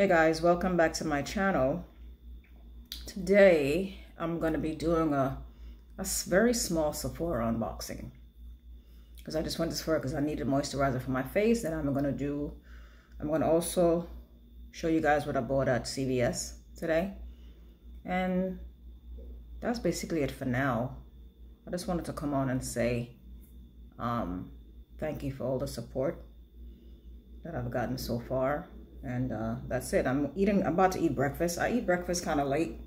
Hey guys, welcome back to my channel. Today, I'm going to be doing a, a very small Sephora unboxing. Because I just went to Sephora because I needed moisturizer for my face. Then I'm going to do, I'm going to also show you guys what I bought at CVS today. And that's basically it for now. I just wanted to come on and say um, thank you for all the support that I've gotten so far. And uh, that's it. I'm eating, I'm about to eat breakfast. I eat breakfast kind of late.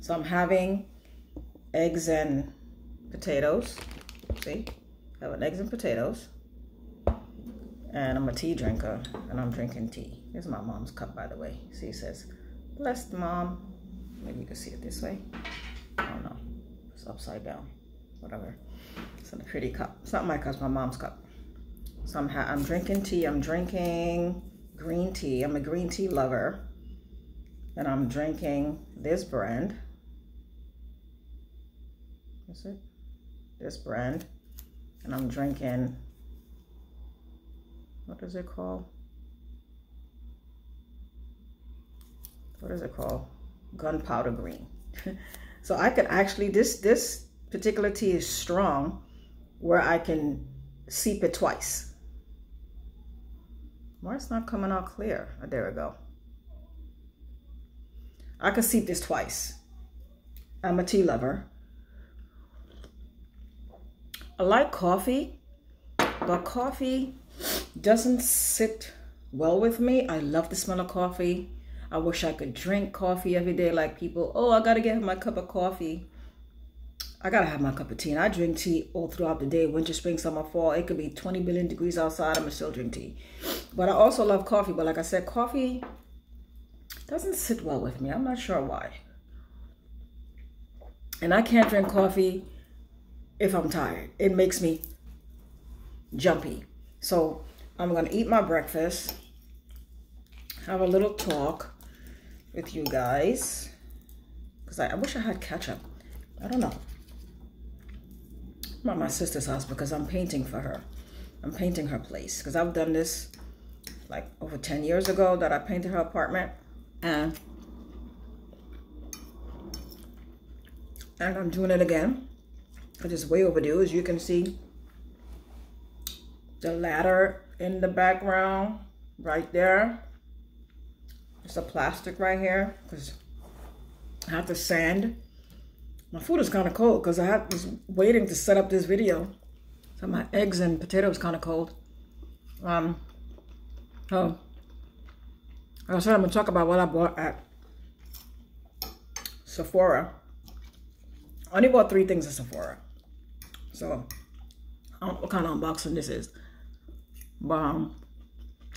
So I'm having eggs and potatoes. See, I having eggs and potatoes. And I'm a tea drinker and I'm drinking tea. Here's my mom's cup, by the way. See, it says, blessed mom. Maybe you can see it this way. I don't know. It's upside down. Whatever. It's in a pretty cup. It's not my cup, it's my mom's cup. So I'm, I'm drinking tea. I'm drinking green tea. I'm a green tea lover. And I'm drinking this brand. Is it? This brand. And I'm drinking, what is it called? What is it called? Gunpowder green. so I could actually, this, this particular tea is strong where I can seep it twice. It's not coming out clear? Oh, there we go. I can seep this twice. I'm a tea lover. I like coffee, but coffee doesn't sit well with me. I love the smell of coffee. I wish I could drink coffee every day like people. Oh, I got to get my cup of coffee. I gotta have my cup of tea. And I drink tea all throughout the day, winter, spring, summer, fall. It could be 20 billion degrees outside. I'm gonna still drink tea. But I also love coffee. But like I said, coffee doesn't sit well with me. I'm not sure why. And I can't drink coffee if I'm tired. It makes me jumpy. So I'm gonna eat my breakfast, have a little talk with you guys. Because I, I wish I had ketchup. I don't know. I'm at my sister's house because I'm painting for her. I'm painting her place because I've done this like over 10 years ago that I painted her apartment and and I'm doing it again it's way overdue as you can see the ladder in the background right there it's a plastic right here because I have to sand my food is kind of cold because I was waiting to set up this video. So my eggs and potatoes kind of cold. Um, oh, I said, I'm going to talk about what I bought at Sephora. I only bought three things at Sephora. So, I don't know what kind of unboxing this is. But, um,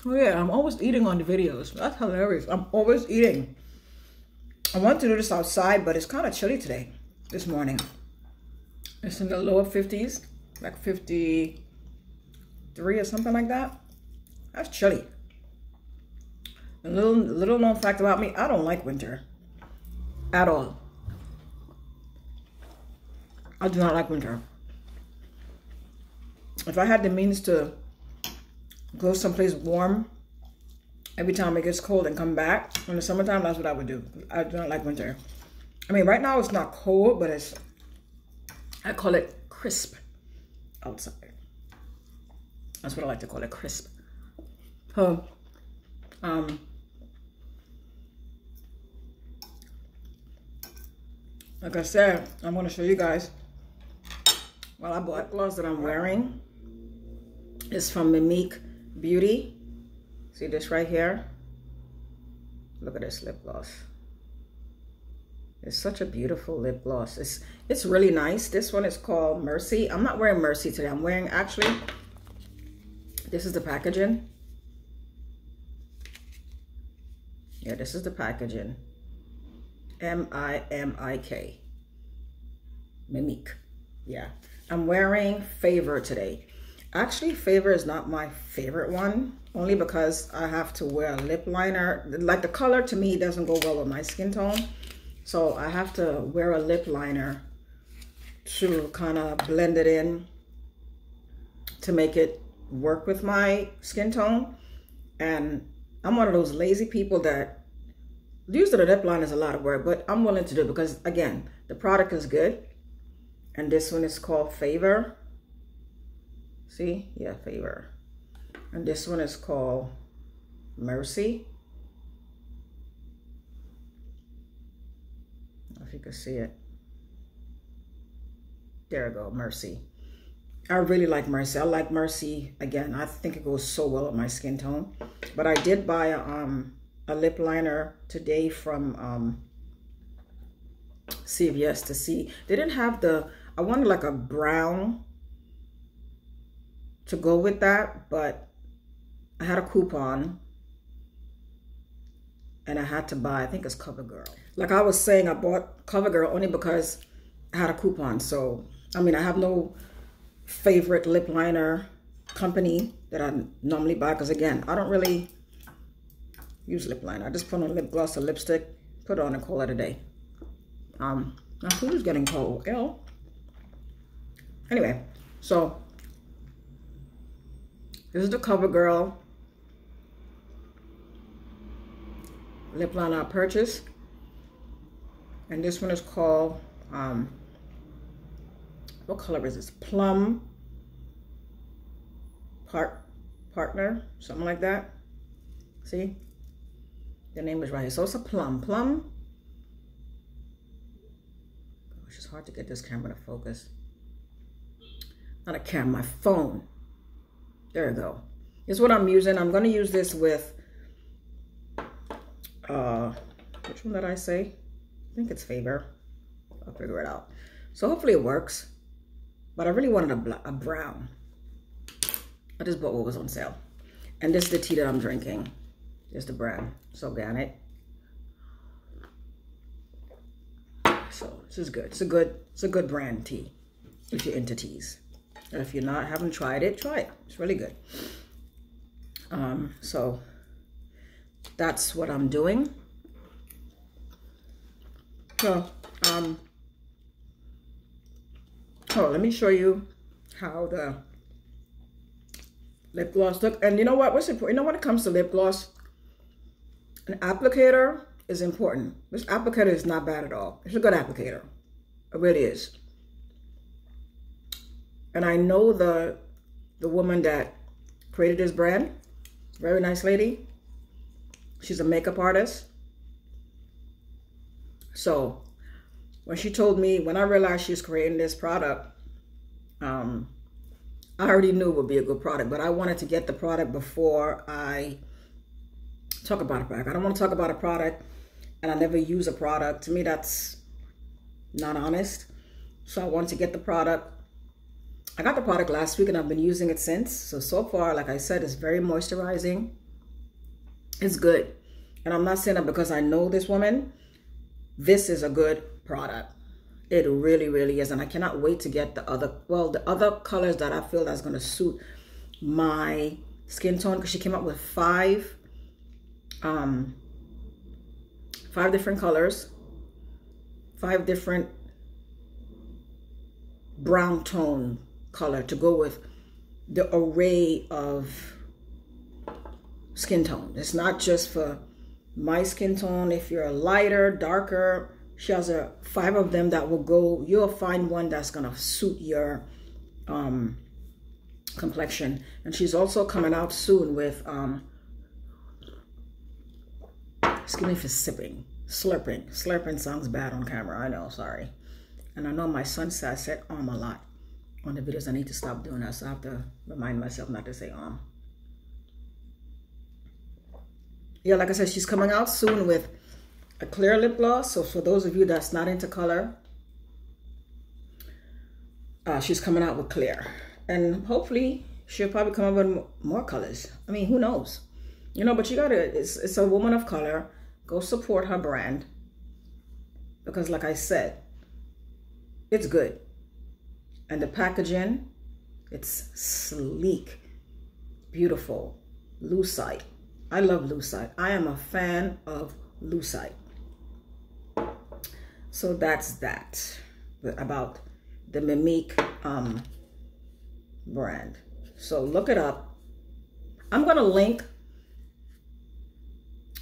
oh yeah, I'm always eating on the videos. That's hilarious. I'm always eating. I want to do this outside, but it's kind of chilly today this morning. It's in the lower 50s, like 53 or something like that. That's chilly. A little, little known fact about me, I don't like winter at all. I do not like winter. If I had the means to go someplace warm every time it gets cold and come back in the summertime, that's what I would do. I do not like winter. I mean, right now it's not cold, but it's, I call it crisp outside. That's what I like to call it, crisp. So, um, like I said, I'm going to show you guys well, I bought gloves that I'm wearing. It's from Mimik Beauty. See this right here? Look at this lip gloss. It's such a beautiful lip gloss. It's, it's really nice. This one is called Mercy. I'm not wearing Mercy today. I'm wearing, actually, this is the packaging. Yeah, this is the packaging. M-I-M-I-K. Mimik. Yeah. I'm wearing Favor today. Actually, Favor is not my favorite one. Only because I have to wear a lip liner. Like the color to me doesn't go well with my skin tone. So I have to wear a lip liner to kind of blend it in to make it work with my skin tone. And I'm one of those lazy people that using the lip line is a lot of work, but I'm willing to do it because again, the product is good. And this one is called Favor. See? Yeah, Favor. And this one is called Mercy. If you can see it. There we go, Mercy. I really like Mercy. I like Mercy. Again, I think it goes so well with my skin tone. But I did buy a, um, a lip liner today from um, CVS to see. They didn't have the, I wanted like a brown to go with that, but I had a coupon and I had to buy, I think it's CoverGirl. Like I was saying, I bought CoverGirl only because I had a coupon. So, I mean, I have no favorite lip liner company that I normally buy because again, I don't really use lip liner. I just put on lip gloss or lipstick, put on and call it a day. Um, my food is getting cold. Ew. Anyway, so this is the CoverGirl lip liner I purchased. And this one is called, um, what color is this? Plum part, Partner, something like that. See? The name is right here. So it's a plum. Plum. It's hard to get this camera to focus. Not a camera, my phone. There you go. Is what I'm using. I'm going to use this with, uh, which one did I say? I think it's Favor. I'll figure it out. So hopefully it works. But I really wanted a, a brown. I just bought what was on sale. And this is the tea that I'm drinking. It's the brand. It's organic. So this is good. It's a good, it's a good brand tea if you're into teas. And if you're not, haven't tried it, try it. It's really good. Um, so that's what I'm doing. So, um, oh, let me show you how the lip gloss look. And you know what? What's important? You know when it comes to lip gloss, an applicator is important. This applicator is not bad at all. It's a good applicator. It really is. And I know the the woman that created this brand. Very nice lady. She's a makeup artist. So when she told me, when I realized she's creating this product, um, I already knew it would be a good product, but I wanted to get the product before I talk about a product. I don't want to talk about a product and I never use a product. To me, that's not honest. So I wanted to get the product. I got the product last week and I've been using it since. So, so far, like I said, it's very moisturizing. It's good. And I'm not saying that because I know this woman. This is a good product. It really, really is. And I cannot wait to get the other, well, the other colors that I feel that's going to suit my skin tone. Because she came up with five, um, five different colors. Five different brown tone color to go with the array of skin tone. It's not just for my skin tone. If you're a lighter, darker, she has a five of them that will go. You'll find one that's gonna suit your um, complexion. And she's also coming out soon with, um, excuse me for sipping, slurping. Slurping sounds bad on camera. I know, sorry. And I know my son says I said um a lot on the videos. I need to stop doing that. So I have to remind myself not to say um. yeah, like I said, she's coming out soon with a clear lip gloss. So for those of you that's not into color, uh, she's coming out with clear. And hopefully she'll probably come up with more colors. I mean, who knows? You know, but you gotta, it's, it's a woman of color. Go support her brand. Because like I said, it's good. And the packaging, it's sleek, beautiful, lucite. I love lucite. I am a fan of lucite. So that's that about the Mimik um, brand. So look it up. I'm going to link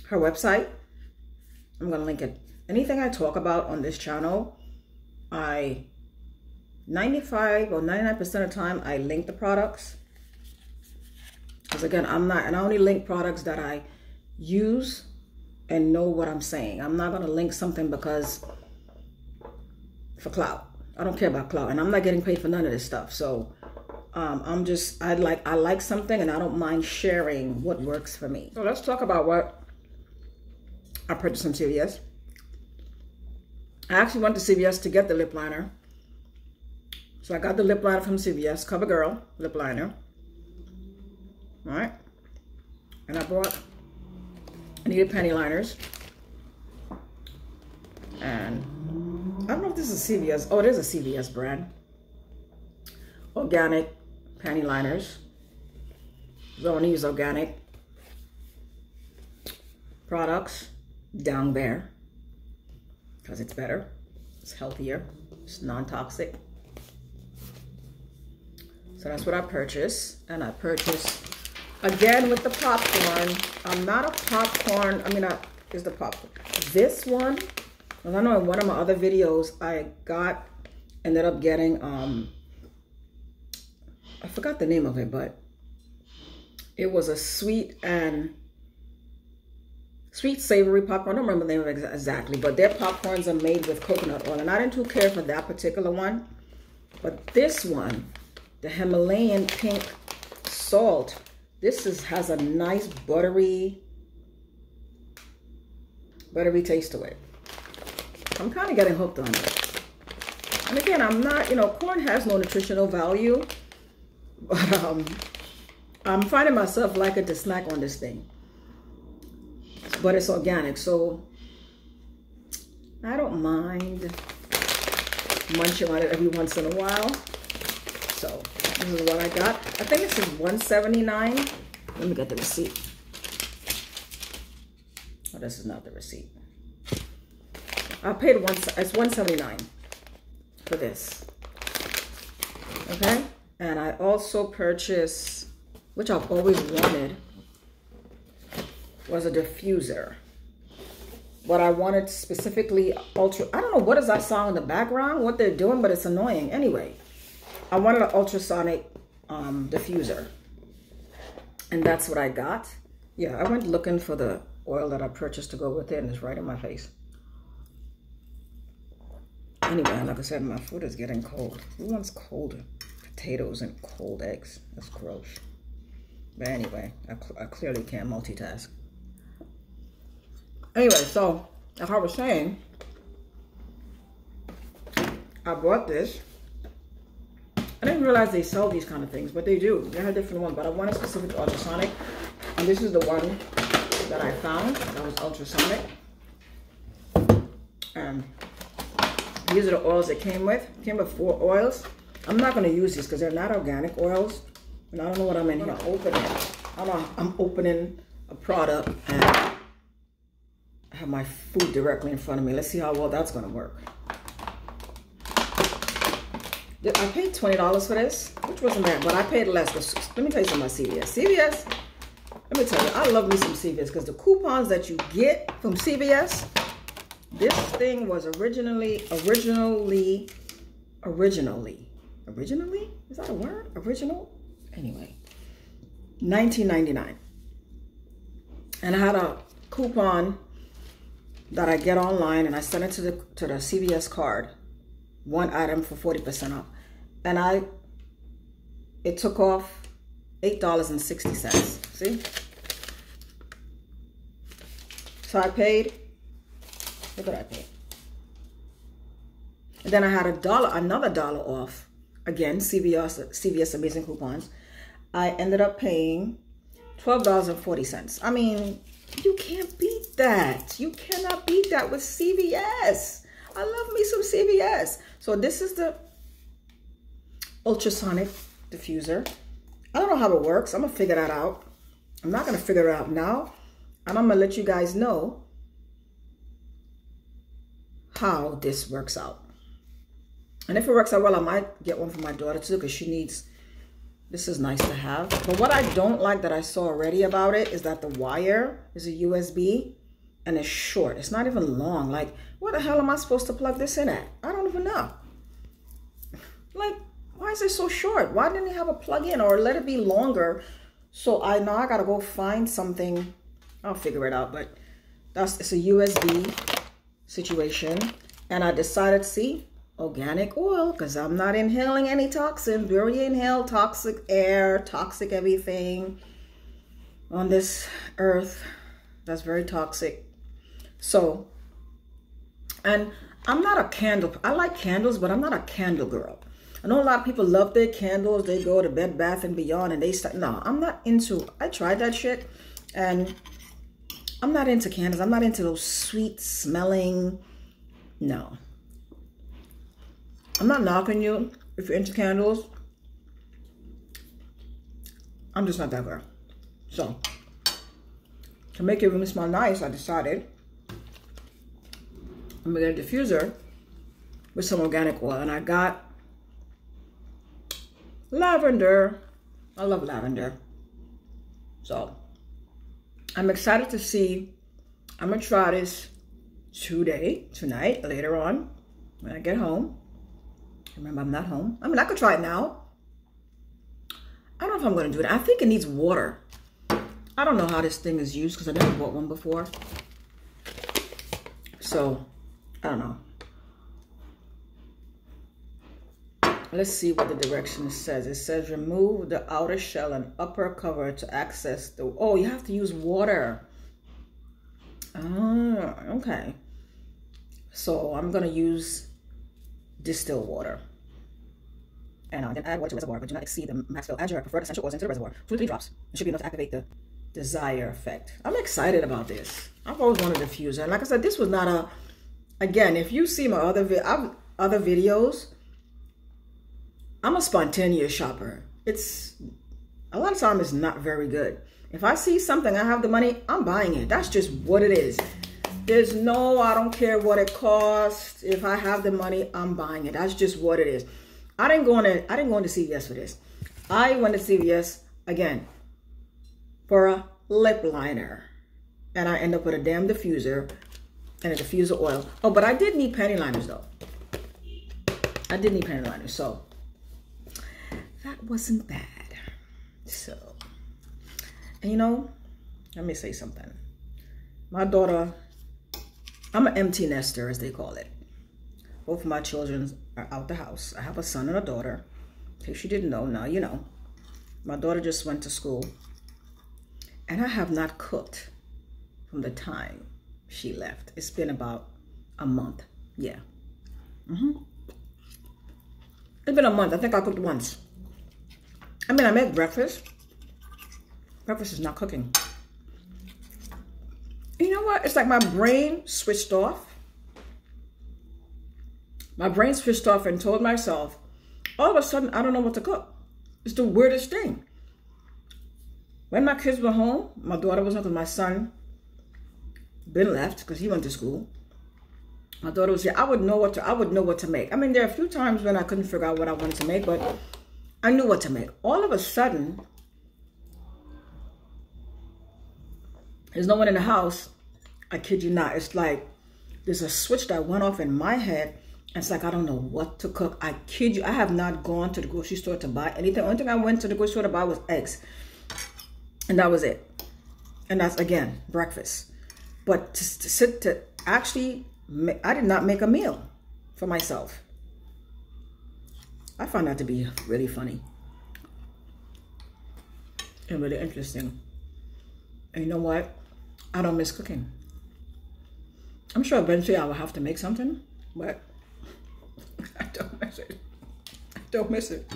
her website. I'm going to link it. Anything I talk about on this channel, I 95 or 99% of the time, I link the products. Because again, I'm not, and I only link products that I use and know what I'm saying. I'm not going to link something because for clout. I don't care about clout, and I'm not getting paid for none of this stuff. So um, I'm just I like I like something, and I don't mind sharing what works for me. So let's talk about what I purchased from CVS. I actually went to CVS to get the lip liner. So I got the lip liner from CVS, CoverGirl lip liner. All right. And I bought, I needed penny liners. And I don't know if this is CVS. Oh, it is a CVS brand. Organic panty liners. So I use organic products. Down there Because it's better. It's healthier. It's non-toxic. So that's what I purchased. And I purchased, again, with the popcorn. I'm not a popcorn, I mean, is the popcorn. This one I know in one of my other videos, I got, ended up getting, um, I forgot the name of it, but it was a sweet and sweet savory popcorn. I don't remember the name exactly, but their popcorns are made with coconut oil. And I didn't too care for that particular one. But this one, the Himalayan pink salt, this is has a nice buttery, buttery taste to it. I'm kind of getting hooked on it. And again, I'm not, you know, corn has no nutritional value, but um, I'm finding myself liking to snack on this thing. But it's organic, so I don't mind munching on it every once in a while. So this is what I got. I think this is 179. Let me get the receipt. Oh, this is not the receipt. I paid one, it's 179 for this. Okay. And I also purchased, which I've always wanted, was a diffuser. But I wanted specifically ultra, I don't know what is that sound in the background, what they're doing, but it's annoying. Anyway, I wanted an ultrasonic um, diffuser. And that's what I got. Yeah, I went looking for the oil that I purchased to go with it and it's right in my face. Anyway, like I said, my food is getting cold. Who wants cold potatoes and cold eggs? That's gross. But anyway, I, cl I clearly can't multitask. Anyway, so like I was saying, I bought this. I didn't realize they sell these kind of things, but they do. They have different ones, but I wanted specific ultrasonic. And this is the one that I found that was ultrasonic. And these are the oils it came with. It came with four oils. I'm not going to use these because they're not organic oils. And I don't know what I'm in here opening. I I'm opening a product and Have my food directly in front of me. Let's see how well that's going to work. I paid $20 for this, which wasn't bad, but I paid less. Let me tell you something about CVS. CVS, let me tell you, I love me some CVS because the coupons that you get from CVS this thing was originally, originally, originally, originally? Is that a word? Original? Anyway, 1999. And I had a coupon that I get online and I sent it to the to the CVS card, one item for 40% off. And I it took off $8.60. See? So I paid Look what I paid. And then I had a dollar, another dollar off. Again, CVS, CVS Amazing Coupons. I ended up paying $12.40. I mean, you can't beat that. You cannot beat that with CVS. I love me some CVS. So this is the ultrasonic diffuser. I don't know how it works. I'm going to figure that out. I'm not going to figure it out now. And I'm going to let you guys know how this works out. And if it works out well, I might get one for my daughter too because she needs, this is nice to have. But what I don't like that I saw already about it is that the wire is a USB. And it's short. It's not even long. Like, where the hell am I supposed to plug this in at? I don't even know. Like, why is it so short? Why didn't he have a plug-in or let it be longer? So I know I gotta go find something. I'll figure it out, but that's it's a USB situation. And I decided, to see, organic oil, because I'm not inhaling any toxin. We already inhale toxic air, toxic everything on this earth. That's very toxic. So, and I'm not a candle. I like candles, but I'm not a candle girl. I know a lot of people love their candles. They go to Bed Bath and Beyond and they start. No, I'm not into. I tried that shit, and I'm not into candles. I'm not into those sweet smelling. No. I'm not knocking you if you're into candles. I'm just not that girl. So, to make your room smell nice, I decided I'm gonna get a diffuser with some organic oil. And I got lavender. I love lavender. So I'm excited to see. I'm gonna try this today, tonight, later on, when I get home. Remember, I'm not home. I mean, I could try it now. I don't know if I'm gonna do it. I think it needs water. I don't know how this thing is used because I never bought one before. So, I don't know. Let's see what the direction says. It says remove the outer shell and upper cover to access the... Oh, you have to use water. Oh, okay. So I'm going to use distilled water. And I can add water to the reservoir, but do not exceed the max fill. Add your preferred essential oils into the reservoir. Two to three drops. It should be enough to activate the desire effect. I'm excited about this. I've always wanted a diffuser. And like I said, this was not a... Again, if you see my other, vi other videos, I'm a spontaneous shopper. It's a lot of time it's not very good. If I see something, I have the money, I'm buying it. That's just what it is. There's no, I don't care what it costs. If I have the money, I'm buying it. That's just what it is. I didn't go into I didn't go into CVS for this. I went to CVS again for a lip liner. And I end up with a damn diffuser and a diffuser oil. Oh, but I did need panty liners though. I did need panty liners. So that wasn't bad. So, and you know, let me say something. My daughter, I'm an empty nester, as they call it. Both my children are out the house. I have a son and a daughter. Case you didn't know, now you know. My daughter just went to school. And I have not cooked from the time she left. It's been about a month. Yeah. Mm-hmm. It's been a month. I think I cooked once. I mean, I make breakfast. Breakfast is not cooking. You know what? It's like my brain switched off. My brain switched off and told myself, all of a sudden, I don't know what to cook. It's the weirdest thing. When my kids were home, my daughter was not with my son been left because he went to school. My daughter was here. I would know what to I would know what to make. I mean, there are a few times when I couldn't figure out what I wanted to make, but I knew what to make. All of a sudden, there's no one in the house. I kid you not. It's like there's a switch that went off in my head. And it's like I don't know what to cook. I kid you. I have not gone to the grocery store to buy anything. Only thing I went to the grocery store to buy was eggs. And that was it. And that's, again, breakfast. But to, to sit to actually, I did not make a meal for myself. I found that to be really funny and really interesting. And you know what? I don't miss cooking. I'm sure eventually I will have to make something, but I don't miss it. I don't miss it.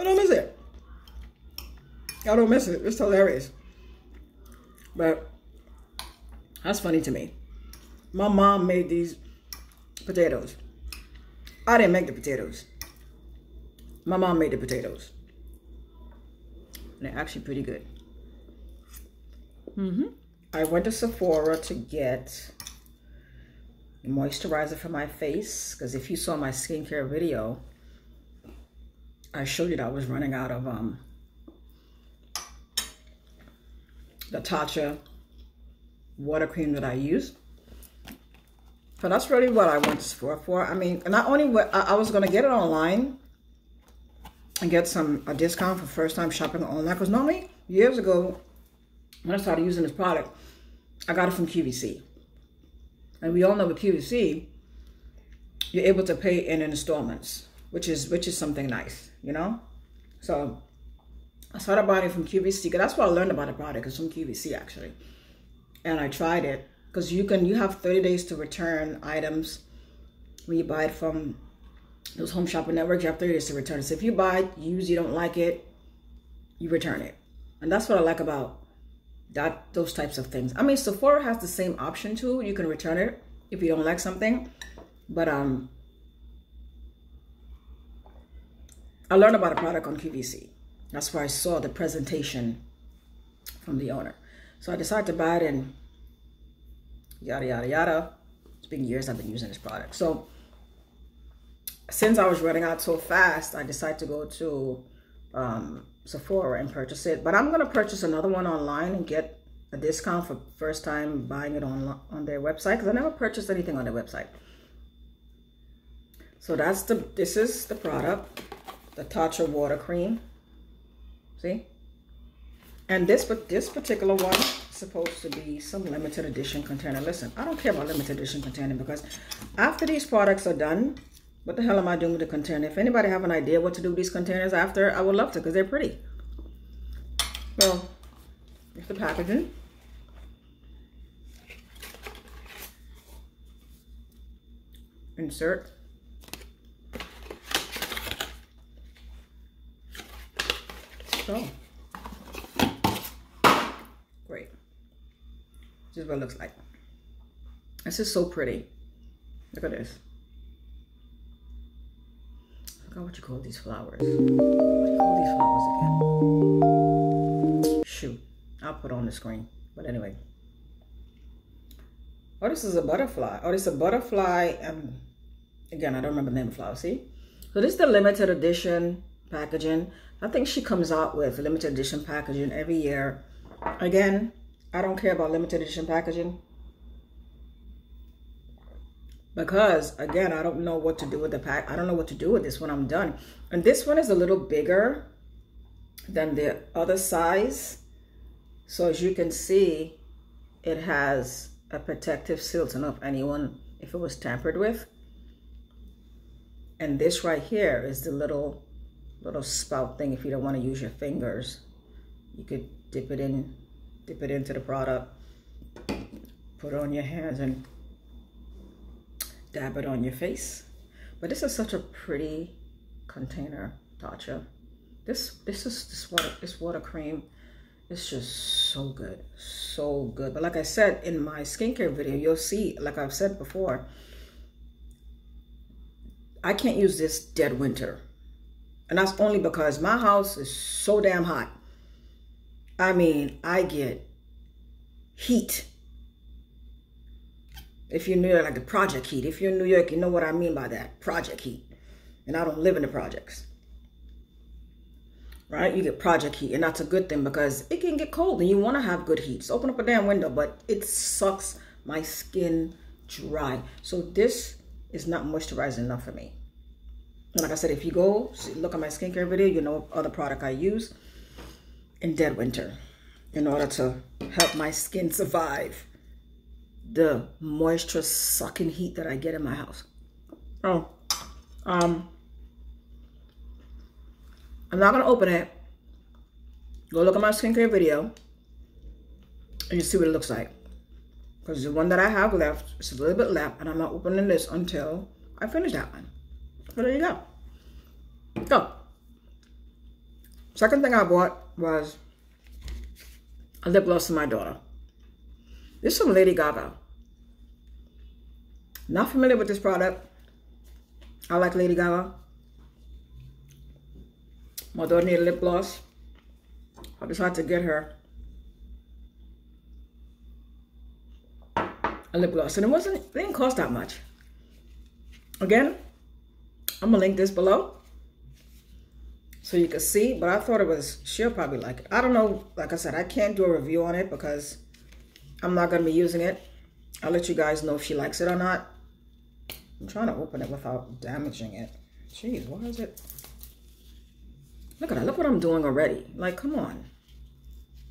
I don't miss it. I don't miss it. It's hilarious. But that's funny to me. My mom made these potatoes. I didn't make the potatoes. My mom made the potatoes. And They're actually pretty good. Mm-hmm. I went to Sephora to get a moisturizer for my face because if you saw my skincare video, I showed you that I was running out of um, the Tatcha water cream that I use. So that's really what I want this for. For I mean, not only what I, was gonna get it online and get some a discount for first time shopping online. Because normally years ago when I started using this product, I got it from QVC. And we all know with QVC, you're able to pay in installments, which is which is something nice, you know? So I started buying it from QVC because that's what I learned about the product is from QVC actually. And I tried it because you can you have 30 days to return items when you buy it from those home shopping networks. You have 30 days to return it. So if you buy it, use, you don't like it, you return it. And that's what I like about that those types of things. I mean, Sephora has the same option too. You can return it if you don't like something. But um, I learned about a product on QVC. That's where I saw the presentation from the owner. So I decided to buy it and yada, yada, yada. It's been years I've been using this product. So since I was running out so fast, I decided to go to um, Sephora and purchase it. But I'm going to purchase another one online and get a discount for first time buying it on, on their website because I never purchased anything on their website. So that's the, this is the product, the Tatcha Water Cream. See? And this, but this particular one is supposed to be some limited edition container. Listen, I don't care about limited edition container because after these products are done, what the hell am I doing with the container? If anybody have an idea what to do with these containers after, I would love to because they're pretty. Well, here's the packaging. Insert. So, This is what it looks like. This is so pretty. Look at this. I forgot what you call these flowers. What do you call these flowers again? Shoot. I'll put on the screen. But anyway. Oh, this is a butterfly. Oh, this is a butterfly. Um, again, I don't remember the name of the flower. See? So this is the limited edition packaging. I think she comes out with limited edition packaging every year. Again, I don't care about limited edition packaging. Because again I don't know what to do with the pack I don't know what to do with this when I'm done. And this one is a little bigger than the other size. So as you can see it has a protective seal to know if anyone if it was tampered with. And this right here is the little little spout thing if you don't want to use your fingers. You could dip it in dip it into the product put it on your hands and dab it on your face. But this is such a pretty container, Tatcha. This this is this water this water cream it's just so good so good but like i said in my skincare video you'll see like i've said before i can't use this dead winter and that's only because my house is so damn hot i mean i get heat if you're New York, like the project heat. If you're in New York, you know what I mean by that. Project heat. And I don't live in the projects. Right? You get project heat. And that's a good thing because it can get cold and you want to have good heat. So open up a damn window. But it sucks my skin dry. So this is not moisturizing enough for me. And like I said, if you go look at my skincare video, you know other product I use in dead winter in order to help my skin survive the moisture sucking heat that I get in my house. Oh, um, I'm not gonna open it. Go look at my skincare video and you see what it looks like. Because the one that I have left, it's a little bit left, and I'm not opening this until I finish that one. So there you go. So, second thing I bought was a lip gloss for my daughter. This is from Lady Gaga. Not familiar with this product. I like Lady Gaga. My daughter needed lip gloss. I decided to get her a lip gloss. And it wasn't, it didn't cost that much. Again, I'm gonna link this below so you can see, but I thought it was, she'll probably like it. I don't know, like I said, I can't do a review on it because I'm not going to be using it. I'll let you guys know if she likes it or not. I'm trying to open it without damaging it. Jeez, why is it? Look at that. Look what I'm doing already. Like, come on.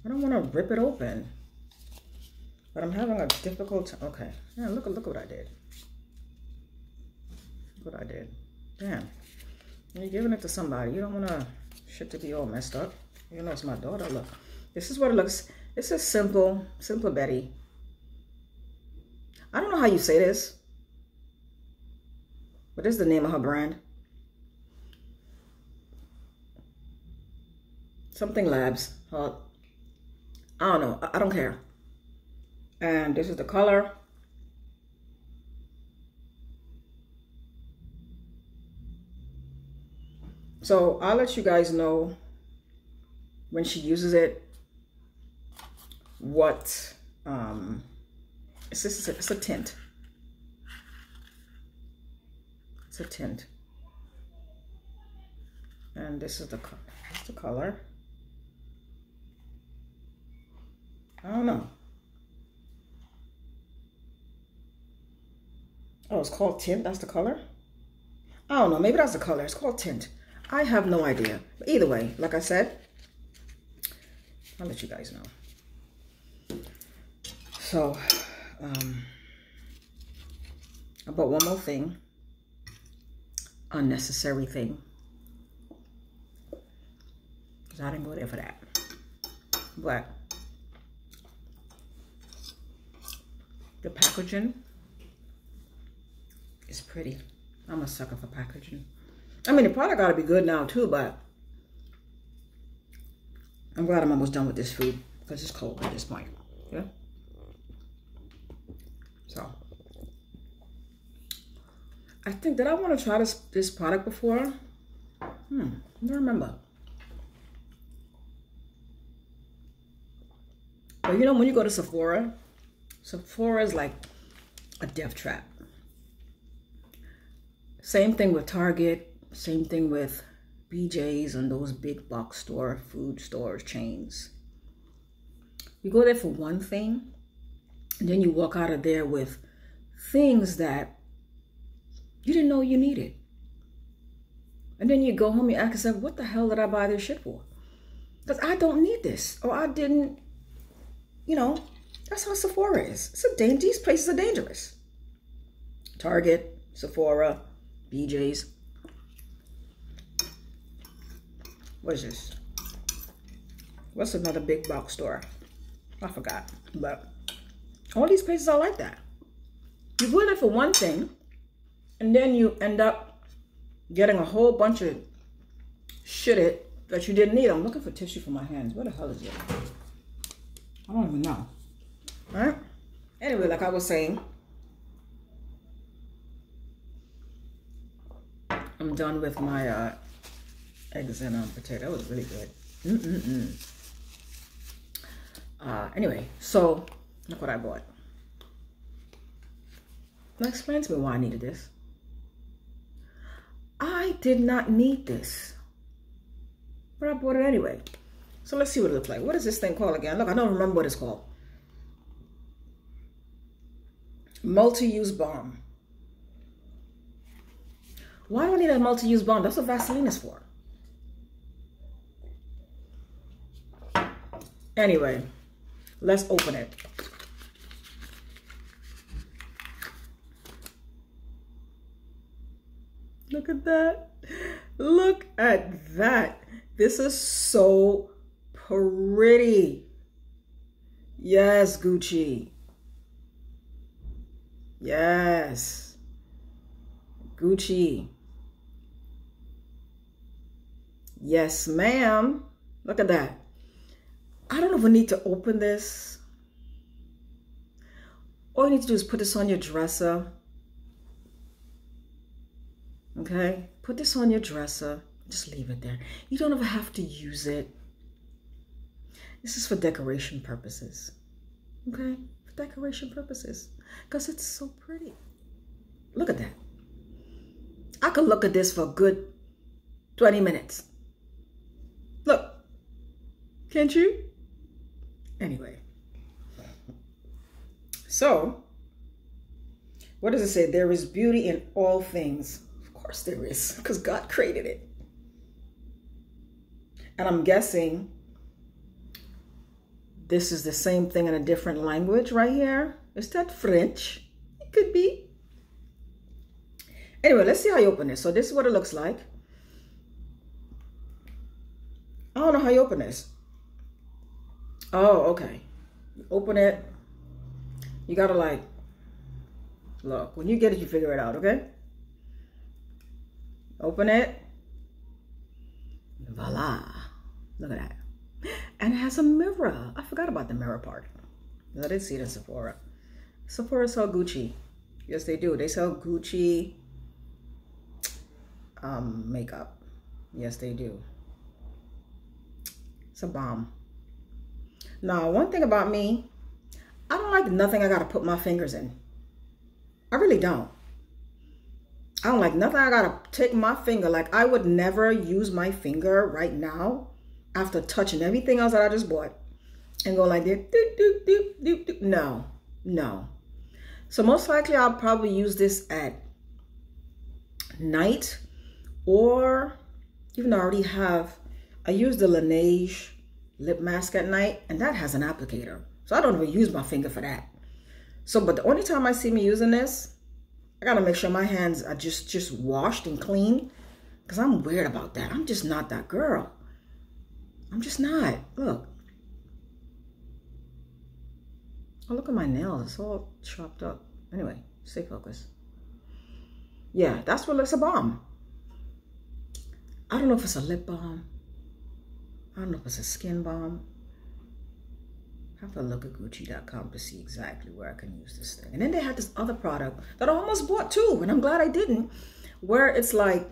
I don't want to rip it open. But I'm having a difficult time. Okay. Yeah, look, look what I did. Look what I did. Damn. You're giving it to somebody. You don't want to shit to be all messed up. You know it's my daughter. Look. This is what it looks. This is simple. Simple Betty. I don't know how you say this. This is the name of her brand. Something Labs. I don't know. I, I don't care. And this is the color. So I'll let you guys know when she uses it what um it's, it's, it's a tint. It's a tint. And this is the this is the color. I don't know. Oh it's called tint? That's the color? I don't know. Maybe that's the color. It's called tint I have no idea but either way like I said I'll let you guys know so um about one more thing unnecessary thing. Because I didn't go there for that. But the packaging is pretty. I'm a sucker for packaging. I mean, the product got to be good now too, but I'm glad I'm almost done with this food because it's cold at this point. Yeah. So. I think, did I want to try this, this product before? Hmm, I don't remember. But you know, when you go to Sephora, Sephora is like a death trap. Same thing with Target, same thing with BJ's and those big box store, food store chains. You go there for one thing, and then you walk out of there with things that you didn't know you needed. And then you go home, you ask yourself, what the hell did I buy this shit for? Because I don't need this. Or I didn't, you know, that's how Sephora is. It's a danger. These places are dangerous. Target, Sephora, BJ's. What is this? What's another big box store? I forgot. But all these places are like that. You go there for one thing, and then you end up getting a whole bunch of shit it that you didn't need. I'm looking for tissue for my hands. Where the hell is it? I don't even know. All right? Anyway, like I was saying, I'm done with my uh, eggs and um, potato. That was really good. Mm -mm -mm. Uh, anyway, so look what I bought. Now explain to me why I needed this. I did not need this. But I bought it anyway. So let's see what it looks like. What is this thing called again? Look, I don't remember what it's called. Multi-use balm. Why do I need a multi-use balm? That's what Vaseline is for. Anyway, let's open it. Look at that. Look at that. This is so pretty. Yes, Gucci. Yes. Gucci. Yes, ma'am. Look at that. I don't even need to open this. All you need to do is put this on your dresser Okay, put this on your dresser. Just leave it there. You don't ever have to use it. This is for decoration purposes. Okay, for decoration purposes. Because it's so pretty. Look at that. I could look at this for a good 20 minutes. Look. Can't you? Anyway. So, what does it say? There is beauty in all things. Of course there is, because God created it. And I'm guessing this is the same thing in a different language right here. Is that French? It could be. Anyway, let's see how you open this. So this is what it looks like. I don't know how you open this. Oh, okay. Open it. You gotta like, look, when you get it, you figure it out, okay? Open it. Voila. Look at that. And it has a mirror. I forgot about the mirror part. I did see it in Sephora. Sephora sell Gucci. Yes, they do. They sell Gucci um, makeup. Yes, they do. It's a bomb. Now, one thing about me, I don't like nothing I got to put my fingers in. I really don't. I don't like nothing I got to take my finger. Like, I would never use my finger right now after touching everything else that I just bought and go like this. Doop, doop, doop, doop, doop. No, no. So most likely I'll probably use this at night or even though I already have, I use the Laneige lip mask at night and that has an applicator. So I don't even use my finger for that. So, but the only time I see me using this, I gotta make sure my hands are just, just washed and clean because I'm weird about that. I'm just not that girl. I'm just not. Look. Oh, look at my nails. It's all chopped up. Anyway, stay focused. Yeah, that's what looks a bomb. I don't know if it's a lip balm. I don't know if it's a skin balm. I have to look at Gucci.com to see exactly where I can use this thing. And then they had this other product that I almost bought too, and I'm glad I didn't, where it's like,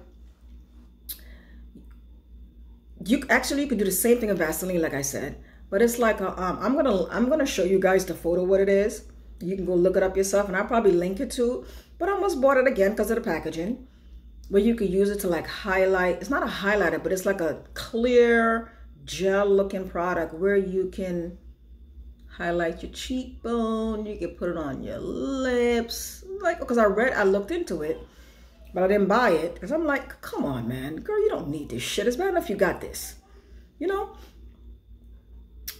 you actually you could do the same thing with Vaseline, like I said, but it's like a, um, I'm gonna I'm gonna show you guys the photo what it is. You can go look it up yourself, and I'll probably link it to. But I almost bought it again because of the packaging where you could use it to like highlight. It's not a highlighter, but it's like a clear gel looking product where you can highlight your cheekbone. You can put it on your lips. Like, because I read, I looked into it, but I didn't buy it because I'm like, come on, man. Girl, you don't need this shit. It's bad enough you got this, you know?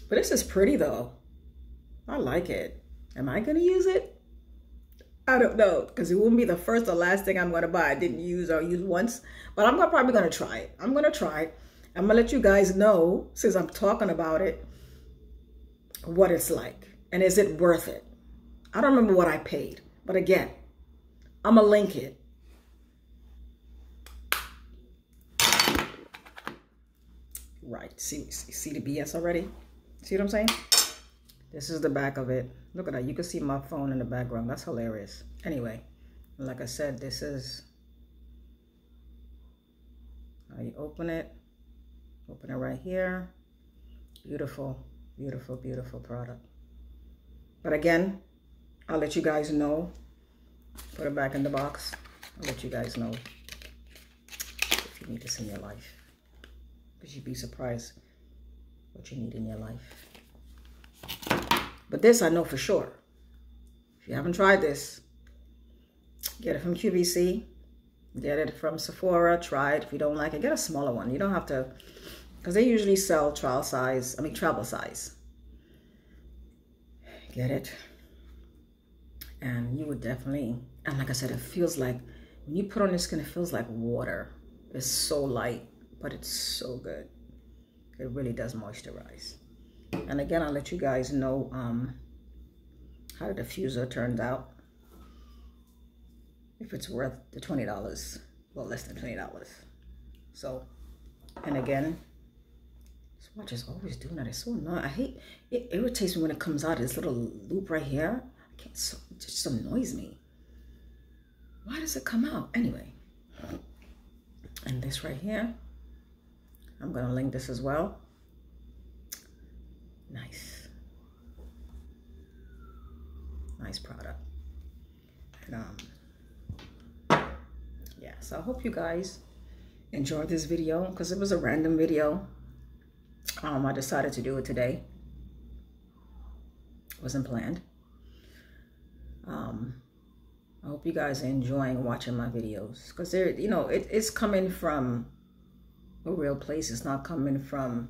But this is pretty though. I like it. Am I going to use it? I don't know because it wouldn't be the first or last thing I'm going to buy. I didn't use or use once, but I'm probably going to try it. I'm going to try it. I'm to let you guys know since I'm talking about it what it's like and is it worth it. I don't remember what I paid, but again, I'm to link it. Right. See, see the BS already? See what I'm saying? This is the back of it. Look at that. You can see my phone in the background. That's hilarious. Anyway, like I said, this is how you open it. Open it right here. Beautiful, beautiful, beautiful product. But again, I'll let you guys know. Put it back in the box. I'll let you guys know if you need this in your life. Because you'd be surprised what you need in your life. But this I know for sure. If you haven't tried this, get it from QVC. Get it from Sephora. Try it. If you don't like it, get a smaller one. You don't have to, because they usually sell trial size, I mean travel size. Get it. And you would definitely, and like I said, it feels like, when you put on your skin, it feels like water. It's so light, but it's so good. It really does moisturize. And again, I'll let you guys know um, how the diffuser turns out. If it's worth the $20. Well, less than $20. So, and again, this watch is always doing that. It's so annoying. I hate, it irritates me when it comes out. This little loop right here. I can't, so, it just annoys me. Why does it come out? Anyway. And this right here. I'm going to link this as well. Nice. Nice product. And, um, yeah, so I hope you guys enjoyed this video because it was a random video. Um, I decided to do it today. Wasn't planned. Um, I hope you guys are enjoying watching my videos because they're, you know, it, it's coming from a real place. It's not coming from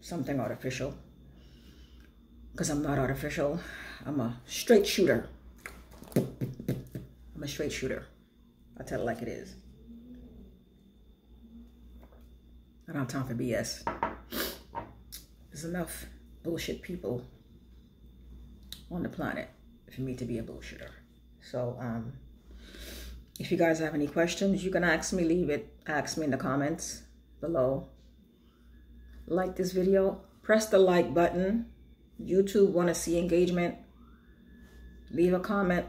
something artificial because I'm not artificial. I'm a straight shooter. I'm a straight shooter. I tell it like it is. I don't have time for BS. There's enough bullshit people on the planet for me to be a bullshitter. So, um, if you guys have any questions, you can ask me, leave it, ask me in the comments below. Like this video, press the like button. YouTube want to see engagement. Leave a comment,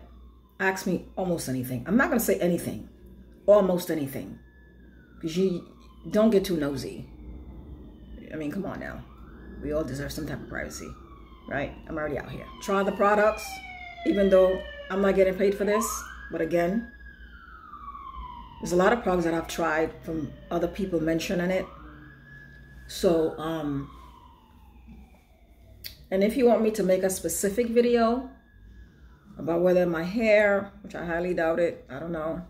ask me almost anything. I'm not going to say anything, almost anything, because you don't get too nosy. I mean, come on now. We all deserve some type of privacy, right? I'm already out here. Try the products, even though I'm not getting paid for this. But again, there's a lot of products that I've tried from other people mentioning it. So, um, and if you want me to make a specific video about whether my hair, which I highly doubt it, I don't know,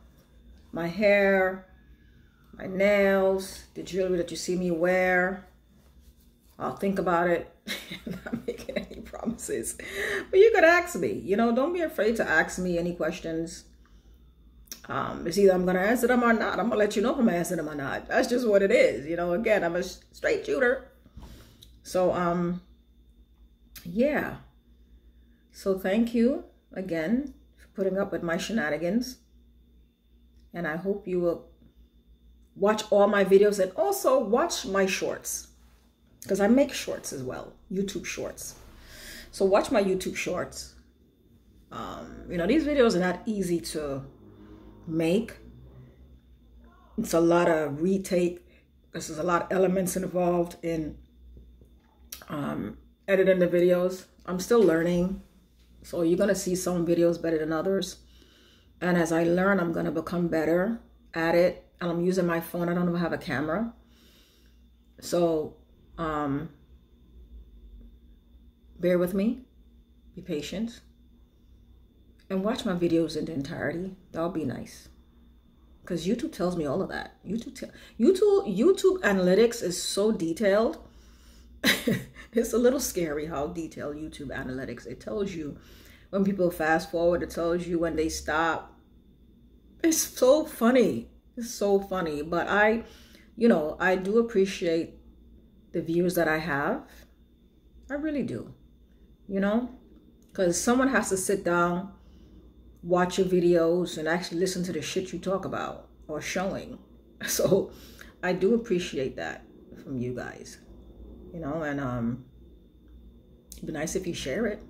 my hair, my nails, the jewelry that you see me wear, I'll think about it. I'm not making any promises. But you could ask me. You know, don't be afraid to ask me any questions. Um, it's either I'm going to answer them or not. I'm going to let you know if I'm answering them or not. That's just what it is. You know, again, I'm a straight shooter. So, um, yeah. So thank you again for putting up with my shenanigans. And I hope you will watch all my videos and also watch my shorts because I make shorts as well, YouTube shorts. So watch my YouTube shorts. Um, you know, these videos are not easy to make. It's a lot of retake. There's a lot of elements involved in um, editing the videos. I'm still learning. So you're going to see some videos better than others. And as I learn, I'm going to become better at it. And I'm using my phone. I don't even have a camera. So um, bear with me, be patient, and watch my videos in the entirety. That'll be nice. Because YouTube tells me all of that. YouTube, YouTube, YouTube analytics is so detailed. it's a little scary how detailed YouTube analytics. It tells you when people fast forward. It tells you when they stop. It's so funny. It's so funny. But I, you know, I do appreciate the views that I have. I really do. You know? Because someone has to sit down, watch your videos, and actually listen to the shit you talk about or showing. So I do appreciate that from you guys. You know, and um it'd be nice if you share it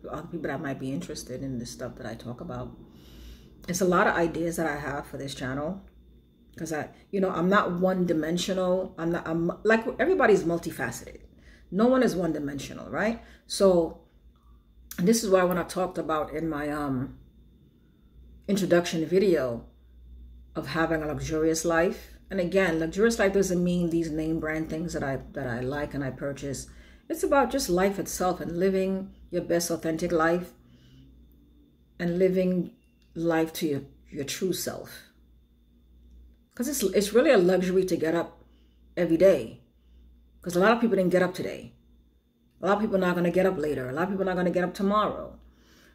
with other people that might be interested in the stuff that I talk about. It's a lot of ideas that I have for this channel because I, you know, I'm not one dimensional. I'm not, I'm like everybody's multifaceted. No one is one dimensional, right? So this is why when I talked about in my um introduction video of having a luxurious life. And again, luxurious life doesn't mean these name brand things that I that I like and I purchase. It's about just life itself and living your best authentic life and living life to your, your true self because it's, it's really a luxury to get up every day. Because a lot of people didn't get up today. A lot of people are not going to get up later. A lot of people are not going to get up tomorrow.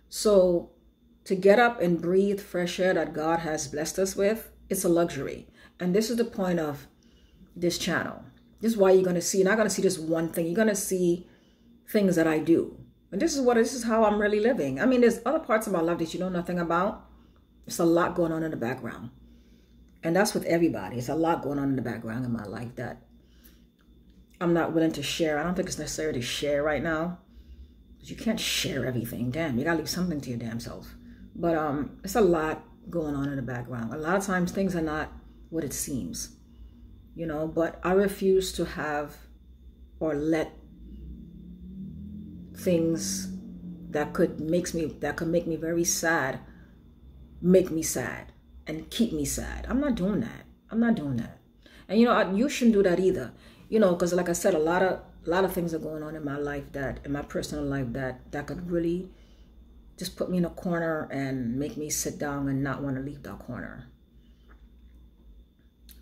So to get up and breathe fresh air that God has blessed us with, it's a luxury. And this is the point of this channel. This is why you're going to see, you're not going to see just one thing. You're going to see things that I do. And this is what, this is how I'm really living. I mean, there's other parts of my life that you know nothing about. There's a lot going on in the background. And that's with everybody. It's a lot going on in the background in my life that I'm not willing to share. I don't think it's necessary to share right now. You can't share everything. Damn, you gotta leave something to your damn self. But um, it's a lot going on in the background. A lot of times things are not what it seems. You know, but I refuse to have or let things that could makes me that could make me very sad make me sad and keep me sad. I'm not doing that. I'm not doing that. And you know, you shouldn't do that either. You know, because like I said, a lot of a lot of things are going on in my life that in my personal life that that could really just put me in a corner and make me sit down and not want to leave that corner.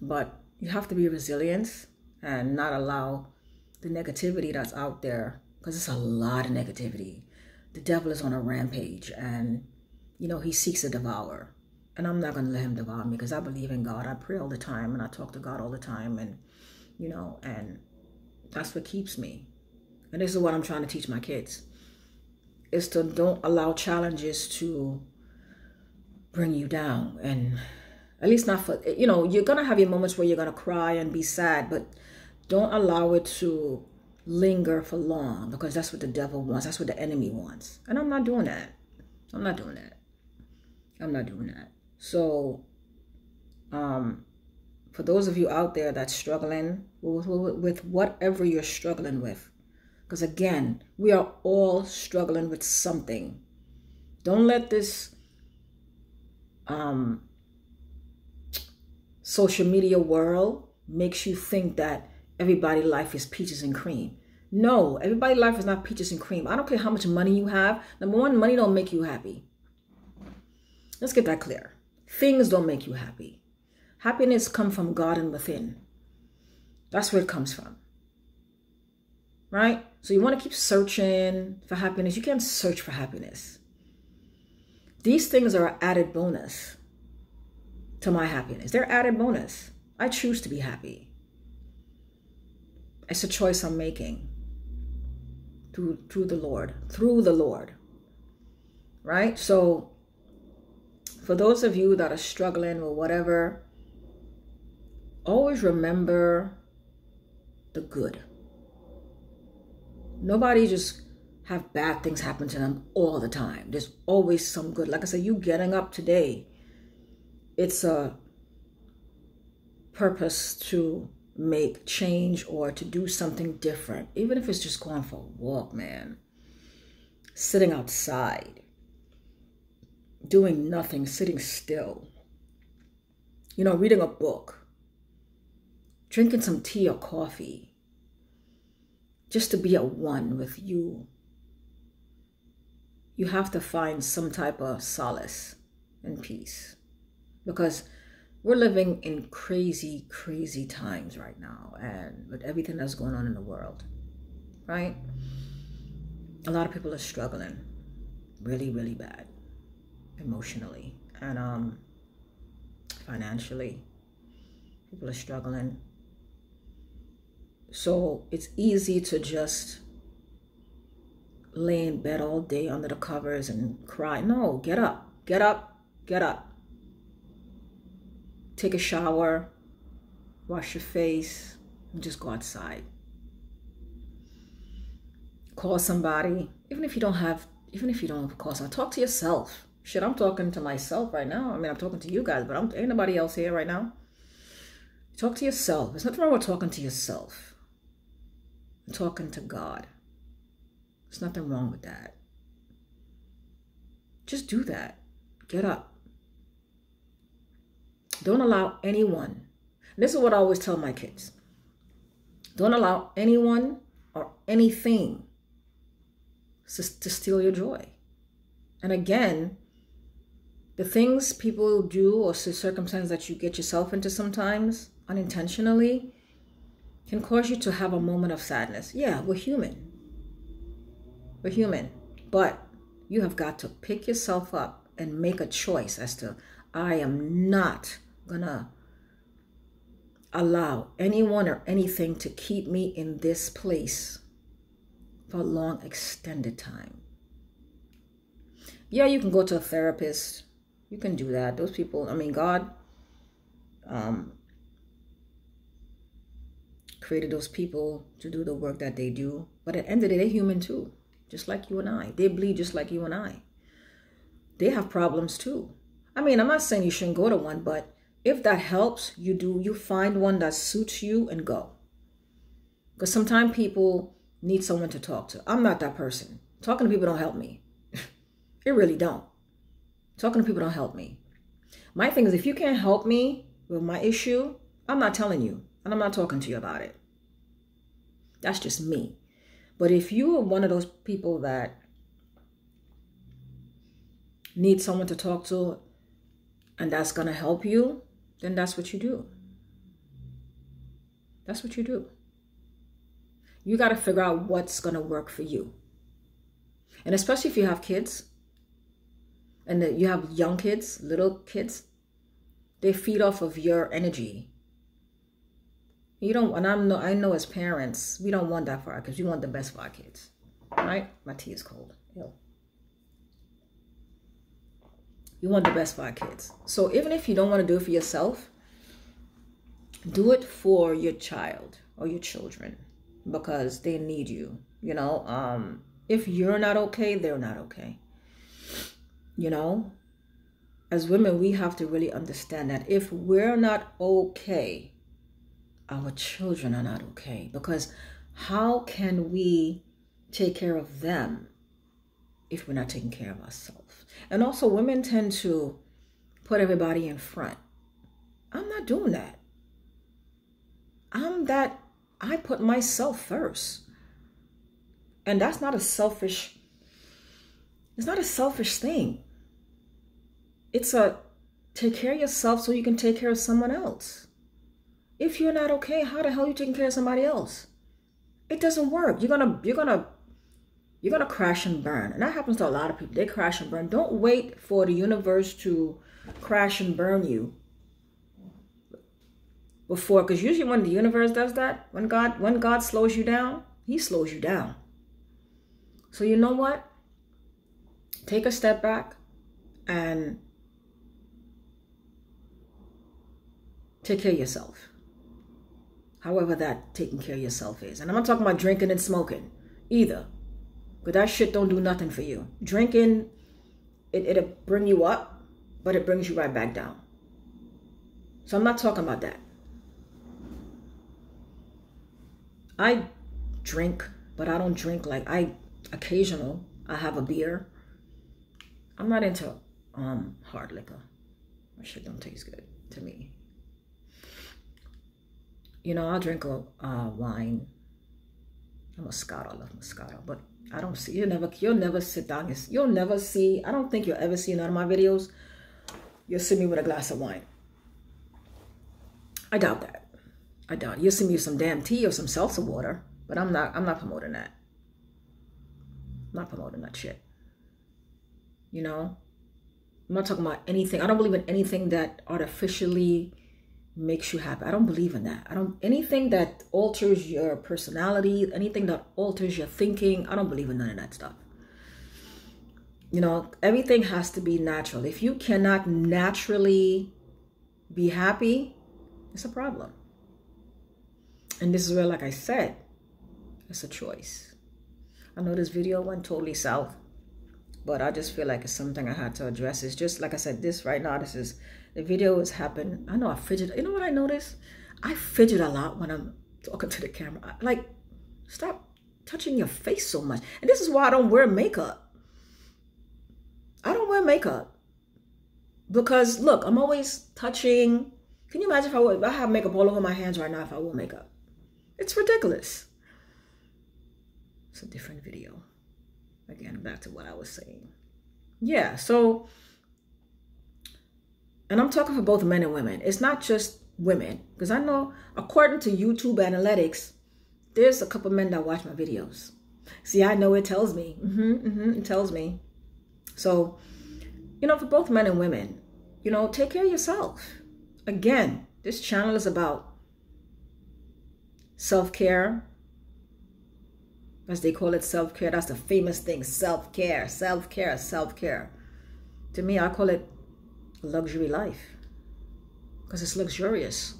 But you have to be resilient and not allow the negativity that's out there because it's a lot of negativity. The devil is on a rampage and, you know, he seeks a devourer. And I'm not going to let him devour me because I believe in God. I pray all the time and I talk to God all the time. And, you know, and that's what keeps me. And this is what I'm trying to teach my kids is to don't allow challenges to bring you down and at least not for you know you're gonna have your moments where you're gonna cry and be sad but don't allow it to linger for long because that's what the devil wants that's what the enemy wants and i'm not doing that i'm not doing that i'm not doing that so um for those of you out there that's struggling with, with whatever you're struggling with because again, we are all struggling with something. Don't let this um, social media world makes you think that everybody life is peaches and cream. No, everybody life is not peaches and cream. I don't care how much money you have. Number one, money don't make you happy. Let's get that clear. Things don't make you happy. Happiness comes from God and within. That's where it comes from right? So you want to keep searching for happiness. You can't search for happiness. These things are added bonus to my happiness. They're added bonus. I choose to be happy. It's a choice I'm making through through the Lord, through the Lord. Right? So for those of you that are struggling or whatever, always remember the good. Nobody just have bad things happen to them all the time. There's always some good. Like I said, you getting up today, it's a purpose to make change or to do something different. Even if it's just going for a walk, man. Sitting outside, doing nothing, sitting still. You know, reading a book, drinking some tea or coffee just to be at one with you. You have to find some type of solace and peace because we're living in crazy, crazy times right now, and with everything that's going on in the world, right? A lot of people are struggling really, really bad emotionally and um, financially. People are struggling so it's easy to just lay in bed all day under the covers and cry. No, get up, get up, get up. Take a shower, wash your face, and just go outside. Call somebody, even if you don't have, even if you don't have call someone, talk to yourself. Shit, I'm talking to myself right now. I mean, I'm talking to you guys, but I'm, ain't nobody else here right now. Talk to yourself. There's nothing wrong with talking to yourself I'm talking to God. There's nothing wrong with that. Just do that. Get up. Don't allow anyone, this is what I always tell my kids don't allow anyone or anything to, to steal your joy. And again, the things people do or the circumstances that you get yourself into sometimes unintentionally can cause you to have a moment of sadness. Yeah, we're human. We're human. But you have got to pick yourself up and make a choice as to I am not gonna allow anyone or anything to keep me in this place for a long extended time. Yeah, you can go to a therapist. You can do that. Those people, I mean, God um, created those people to do the work that they do. But at the end of the day, they're human too, just like you and I. They bleed just like you and I. They have problems too. I mean, I'm not saying you shouldn't go to one, but if that helps, you do. You find one that suits you and go. Because sometimes people need someone to talk to. I'm not that person. Talking to people don't help me. it really don't. Talking to people don't help me. My thing is, if you can't help me with my issue, I'm not telling you and I'm not talking to you about it. That's just me. But if you are one of those people that need someone to talk to and that's going to help you, then that's what you do. That's what you do. You got to figure out what's going to work for you. And especially if you have kids and you have young kids, little kids, they feed off of your energy. You don't, and I'm no, I know as parents, we don't want that for our kids. We want the best for our kids, right? My tea is cold. Ew. Want the best for our kids. So even if you don't want to do it for yourself, do it for your child or your children because they need you. You know, um, if you're not okay, they're not okay. You know, as women, we have to really understand that if we're not okay, our children are not okay. Because how can we take care of them if we're not taking care of ourselves? And also, women tend to put everybody in front. I'm not doing that. I'm that, I put myself first. And that's not a selfish, it's not a selfish thing. It's a take care of yourself so you can take care of someone else. If you're not okay, how the hell are you taking care of somebody else? It doesn't work. You're gonna you're gonna you're gonna crash and burn. And that happens to a lot of people. They crash and burn. Don't wait for the universe to crash and burn you before because usually when the universe does that, when God when God slows you down, he slows you down. So you know what? Take a step back and take care of yourself. However, that taking care of yourself is. And I'm not talking about drinking and smoking either. But that shit don't do nothing for you. Drinking, it, it'll bring you up, but it brings you right back down. So I'm not talking about that. I drink, but I don't drink like I occasional. I have a beer. I'm not into um hard liquor. That shit don't taste good to me you know, I'll drink a uh, wine, a Moscato. I love Moscato, but I don't see, you'll never, you'll never sit down, you'll never see, I don't think you'll ever see none of my videos, you'll see me with a glass of wine. I doubt that. I doubt. You'll see me with some damn tea or some salsa water, but I'm not, I'm not promoting that. I'm not promoting that shit. You know? I'm not talking about anything. I don't believe in anything that artificially makes you happy. I don't believe in that. I don't anything that alters your personality, anything that alters your thinking, I don't believe in none of that stuff. You know, everything has to be natural. If you cannot naturally be happy, it's a problem. And this is where, like I said, it's a choice. I know this video went totally south, but I just feel like it's something I had to address. It's just like I said, this right now, this is the video has happened. I know I fidget. You know what I notice? I fidget a lot when I'm talking to the camera. Like, stop touching your face so much. And this is why I don't wear makeup. I don't wear makeup. Because look, I'm always touching. Can you imagine if I would I have makeup all over my hands right now if I wore makeup? It's ridiculous. It's a different video. Again, back to what I was saying. Yeah, so and I'm talking for both men and women. It's not just women. Because I know, according to YouTube analytics, there's a couple men that watch my videos. See, I know it tells me. Mm-hmm, mm-hmm, it tells me. So, you know, for both men and women, you know, take care of yourself. Again, this channel is about self-care. As they call it self-care. That's the famous thing. Self-care, self-care, self-care. To me, I call it luxury life because it's luxurious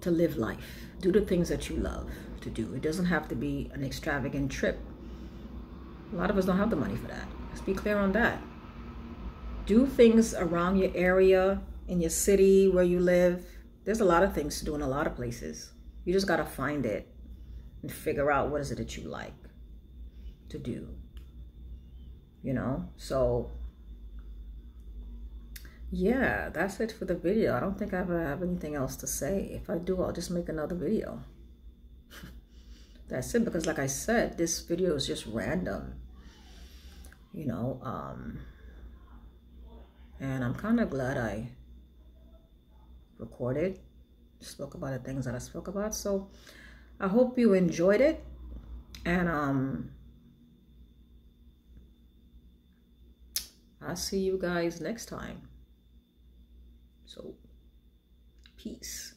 to live life. Do the things that you love to do. It doesn't have to be an extravagant trip. A lot of us don't have the money for that. Let's be clear on that. Do things around your area, in your city, where you live. There's a lot of things to do in a lot of places. You just got to find it and figure out what is it that you like to do. You know? So yeah, that's it for the video. I don't think I have anything else to say. If I do, I'll just make another video. that's it because like I said, this video is just random. You know, um, and I'm kind of glad I recorded, spoke about the things that I spoke about. So I hope you enjoyed it. And um, I'll see you guys next time. So, peace.